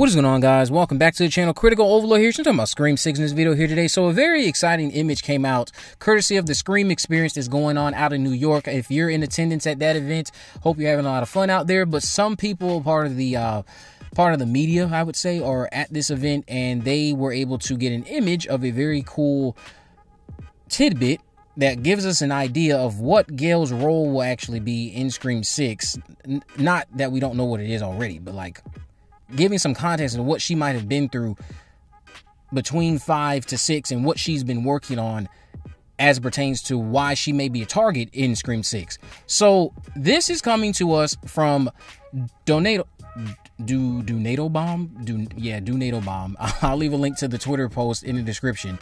What is going on guys? Welcome back to the channel. Critical Overlord here. Talking about Scream 6 in this video here today. So a very exciting image came out courtesy of the Scream experience that's going on out in New York. If you're in attendance at that event, hope you're having a lot of fun out there. But some people, part of the uh, part of the media, I would say, are at this event and they were able to get an image of a very cool tidbit that gives us an idea of what Gale's role will actually be in Scream 6. N not that we don't know what it is already, but like giving some context of what she might have been through between five to six and what she's been working on as pertains to why she may be a target in Scream 6. So this is coming to us from Donato do do NATO bomb do yeah do NATO bomb. I'll leave a link to the Twitter post in the description.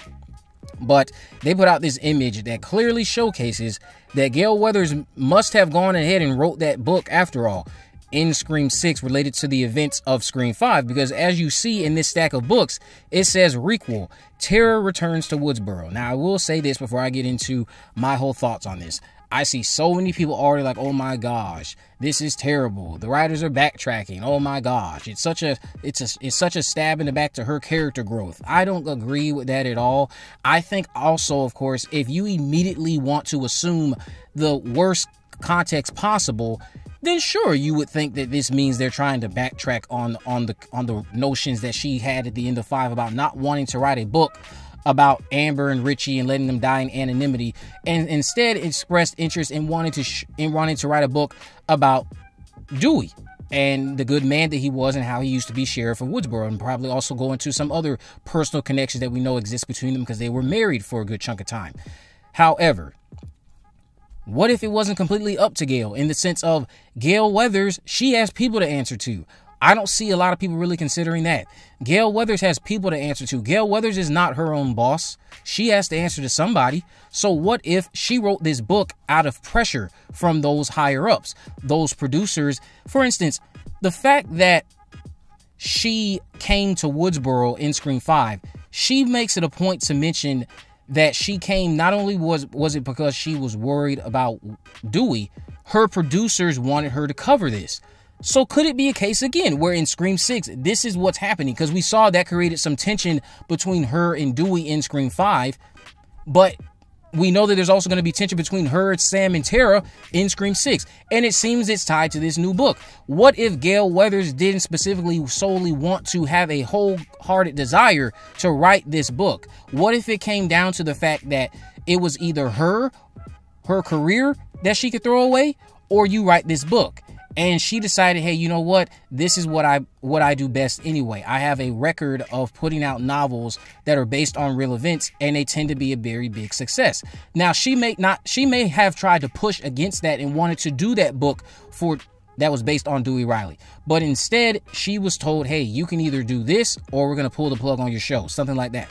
But they put out this image that clearly showcases that Gale Weathers must have gone ahead and wrote that book after all in Scream 6 related to the events of Scream 5 because as you see in this stack of books, it says requel, Terror Returns to Woodsboro. Now, I will say this before I get into my whole thoughts on this. I see so many people already like, oh my gosh, this is terrible. The writers are backtracking. Oh my gosh, it's such a it's a it's such a stab in the back to her character growth. I don't agree with that at all. I think also, of course, if you immediately want to assume the worst context possible, then sure you would think that this means they're trying to backtrack on on the on the notions that she had at the end of five about not wanting to write a book about Amber and Richie and letting them die in anonymity, and instead expressed interest in wanting to sh- in wanting to write a book about Dewey and the good man that he was and how he used to be sheriff of Woodsboro and probably also go into some other personal connections that we know exist between them because they were married for a good chunk of time. However, what if it wasn't completely up to Gale in the sense of Gale Weathers, she has people to answer to. I don't see a lot of people really considering that. Gale Weathers has people to answer to. Gale Weathers is not her own boss. She has to answer to somebody. So what if she wrote this book out of pressure from those higher ups, those producers? For instance, the fact that she came to Woodsboro in Scream 5, she makes it a point to mention that she came not only was was it because she was worried about Dewey, her producers wanted her to cover this. So could it be a case again where in Scream 6 this is what's happening because we saw that created some tension between her and Dewey in Scream 5, but we know that there's also going to be tension between her, Sam, and Tara in Scream 6. And it seems it's tied to this new book. What if Gale Weathers didn't specifically solely want to have a wholehearted desire to write this book? What if it came down to the fact that it was either her, her career that she could throw away, or you write this book? And she decided hey you know what this is what i what i do best anyway i have a record of putting out novels that are based on real events and they tend to be a very big success now she may not she may have tried to push against that and wanted to do that book for that was based on Dewey Riley. But instead, she was told, hey, you can either do this or we're going to pull the plug on your show, something like that.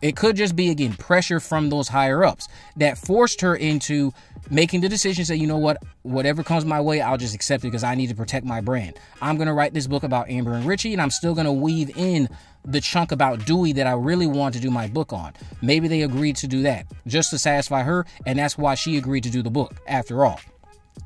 It could just be, again, pressure from those higher ups that forced her into making the decision say, you know what, whatever comes my way, I'll just accept it because I need to protect my brand. I'm going to write this book about Amber and Richie, and I'm still going to weave in the chunk about Dewey that I really want to do my book on. Maybe they agreed to do that just to satisfy her, and that's why she agreed to do the book after all.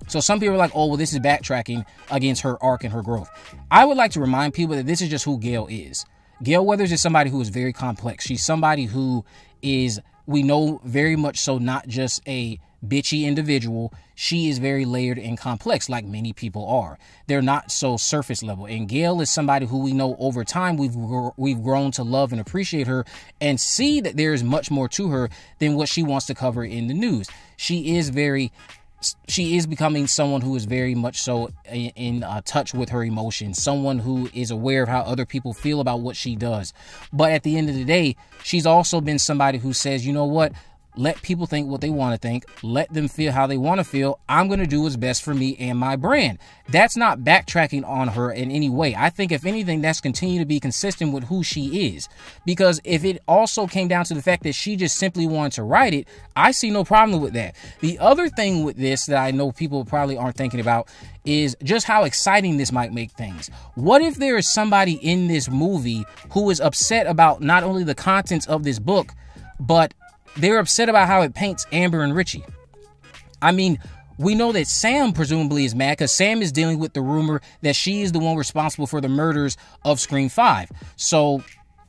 So some people are like, oh, well, this is backtracking against her arc and her growth. I would like to remind people that this is just who Gale is. Gale Weathers is somebody who is very complex. She's somebody who is, we know very much so, not just a bitchy individual. She is very layered and complex, like many people are. They're not so surface level. And Gale is somebody who we know over time we've we've grown to love and appreciate her, and see that there is much more to her than what she wants to cover in the news. She is very she is becoming someone who is very much so in, in uh, touch with her emotions, someone who is aware of how other people feel about what she does. But at the end of the day, she's also been somebody who says, you know what, let people think what they want to think. Let them feel how they want to feel. I'm going to do what's best for me and my brand. That's not backtracking on her in any way. I think, if anything, that's continue to be consistent with who she is. Because if it also came down to the fact that she just simply wanted to write it, I see no problem with that. The other thing with this that I know people probably aren't thinking about is just how exciting this might make things. What if there is somebody in this movie who is upset about not only the contents of this book, but they're upset about how it paints Amber and Richie. I mean, we know that Sam presumably is mad because Sam is dealing with the rumor that she is the one responsible for the murders of Scream 5. So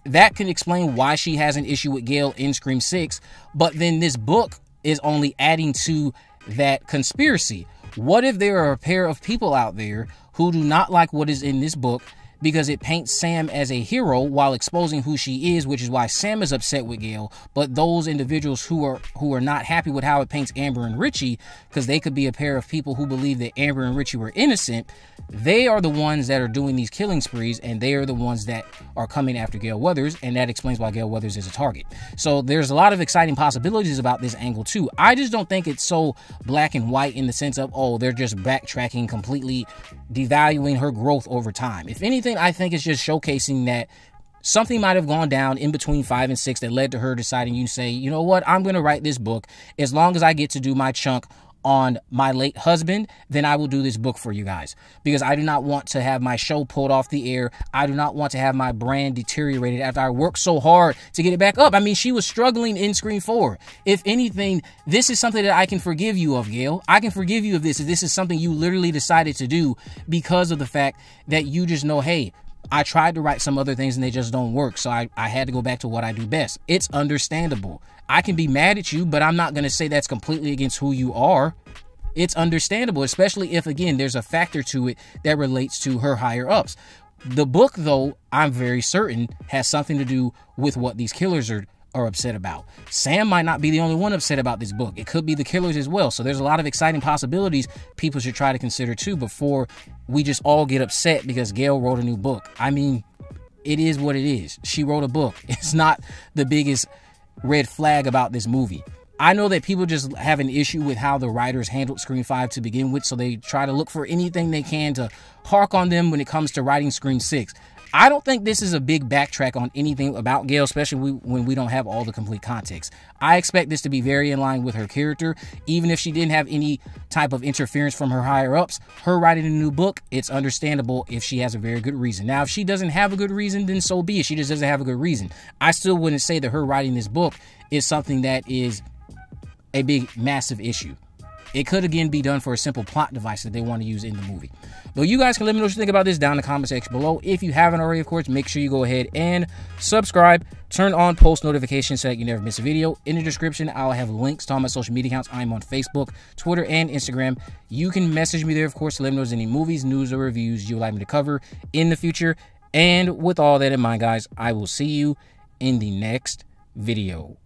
that can explain why she has an issue with Gale in Scream 6. But then this book is only adding to that conspiracy. What if there are a pair of people out there who do not like what is in this book because it paints Sam as a hero while exposing who she is, which is why Sam is upset with Gale. But those individuals who are who are not happy with how it paints Amber and Richie, because they could be a pair of people who believe that Amber and Richie were innocent, they are the ones that are doing these killing sprees, and they are the ones that are coming after Gale Weathers, and that explains why Gale Weathers is a target. So there's a lot of exciting possibilities about this angle too. I just don't think it's so black and white in the sense of oh they're just backtracking completely, devaluing her growth over time. If anything I think it's just showcasing that something might have gone down in between five and six that led to her deciding you say, you know what, I'm going to write this book. As long as I get to do my chunk on my late husband, then I will do this book for you guys because I do not want to have my show pulled off the air. I do not want to have my brand deteriorated after I worked so hard to get it back up. I mean, she was struggling in Scream 4. If anything, this is something that I can forgive you of, Gale. I can forgive you of this if this is something you literally decided to do because of the fact that you just know, hey, I tried to write some other things and they just don't work. So I, I had to go back to what I do best. It's understandable. I can be mad at you, but I'm not going to say that's completely against who you are. It's understandable, especially if, again, there's a factor to it that relates to her higher ups. The book, though, I'm very certain has something to do with what these killers are are upset about. Sam might not be the only one upset about this book. It could be the killers as well. So there's a lot of exciting possibilities people should try to consider too before we just all get upset because Gale wrote a new book. I mean, it is what it is. She wrote a book. It's not the biggest red flag about this movie. I know that people just have an issue with how the writers handled Scream 5 to begin with, so they try to look for anything they can to hark on them when it comes to writing Scream 6. I don't think this is a big backtrack on anything about Gale, especially when we don't have all the complete context. I expect this to be very in line with her character, even if she didn't have any type of interference from her higher ups. Her writing a new book, it's understandable if she has a very good reason. Now, if she doesn't have a good reason, then so be it. She just doesn't have a good reason. I still wouldn't say that her writing this book is something that is a big, massive issue. It could again be done for a simple plot device that they want to use in the movie. But you guys can let me know what you think about this down in the comment section below. If you haven't already, of course, make sure you go ahead and subscribe. Turn on post notifications so that you never miss a video. In the description, I'll have links to all my social media accounts. I'm on Facebook, Twitter, and Instagram. You can message me there, of course, to let me know any movies, news, or reviews you'd like me to cover in the future. And with all that in mind, guys, I will see you in the next video.